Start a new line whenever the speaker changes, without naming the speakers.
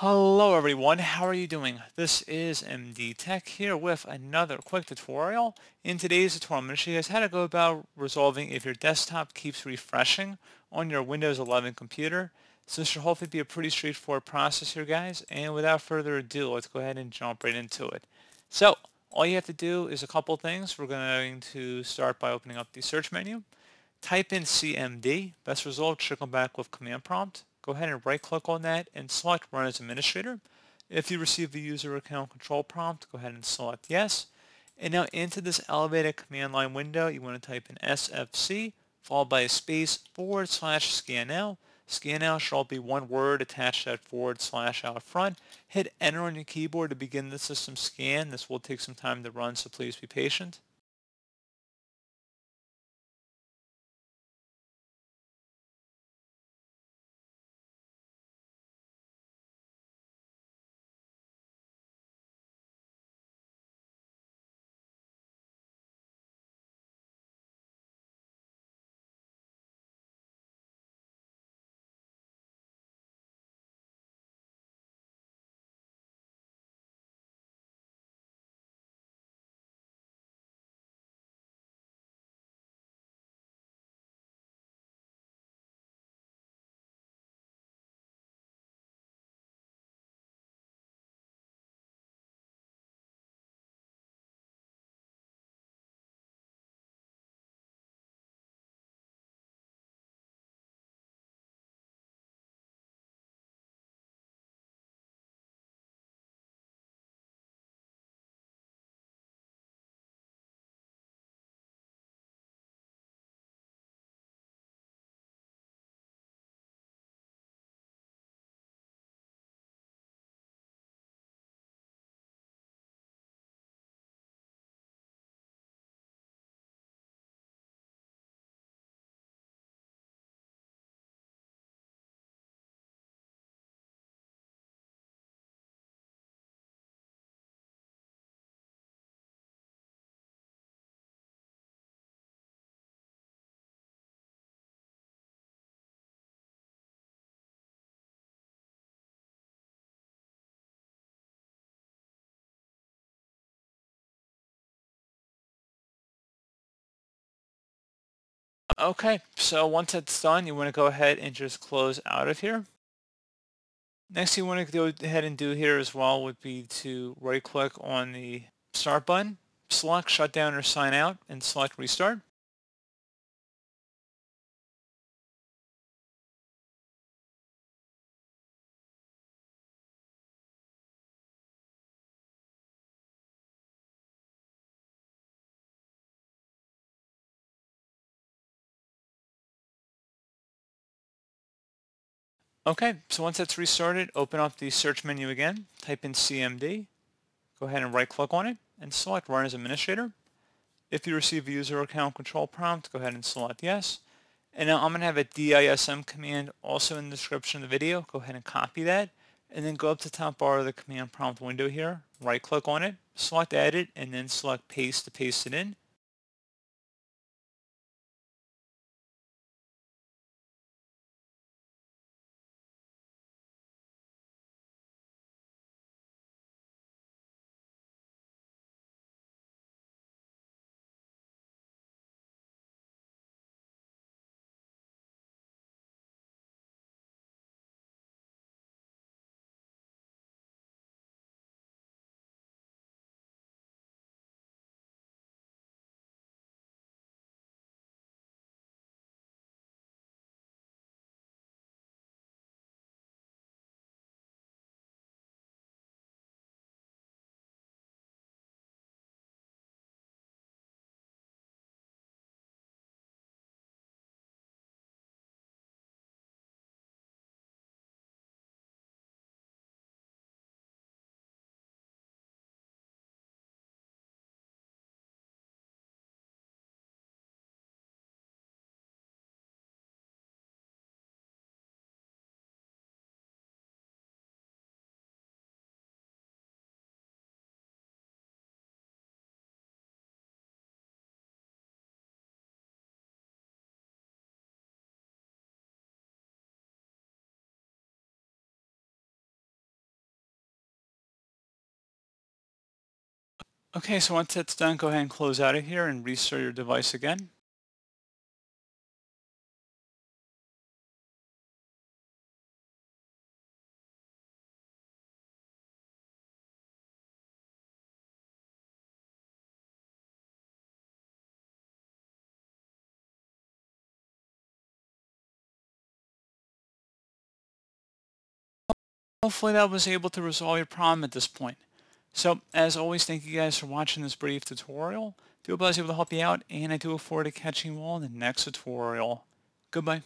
Hello everyone, how are you doing? This is MD Tech here with another quick tutorial. In today's tutorial, I'm going to show you guys how to go about resolving if your desktop keeps refreshing on your Windows 11 computer. So this should hopefully be a pretty straightforward process here guys, and without further ado, let's go ahead and jump right into it. So, all you have to do is a couple things. We're going to start by opening up the search menu. Type in CMD, best result should come back with command prompt go ahead and right click on that and select Run as Administrator. If you receive the user account control prompt, go ahead and select Yes. And now into this elevated command line window, you want to type in SFC followed by a space forward slash scan Scan should all be one word attached to that forward slash out front. Hit enter on your keyboard to begin the system scan. This will take some time to run, so please be patient. Okay, so once that's done, you want to go ahead and just close out of here. Next you want to go ahead and do here as well would be to right click on the start button, select shutdown or sign out, and select restart. Okay, so once that's restarted, open up the search menu again, type in CMD, go ahead and right click on it, and select Run as Administrator. If you receive a user account control prompt, go ahead and select Yes. And now I'm going to have a DISM command also in the description of the video. Go ahead and copy that, and then go up to the top bar of the command prompt window here, right click on it, select Edit, and then select Paste to paste it in. Okay, so once that's done, go ahead and close out of here and restart your device again. Hopefully that was able to resolve your problem at this point. So as always, thank you guys for watching this brief tutorial. I hope I able to help you out, and I do look forward to catching you all in the next tutorial. Goodbye.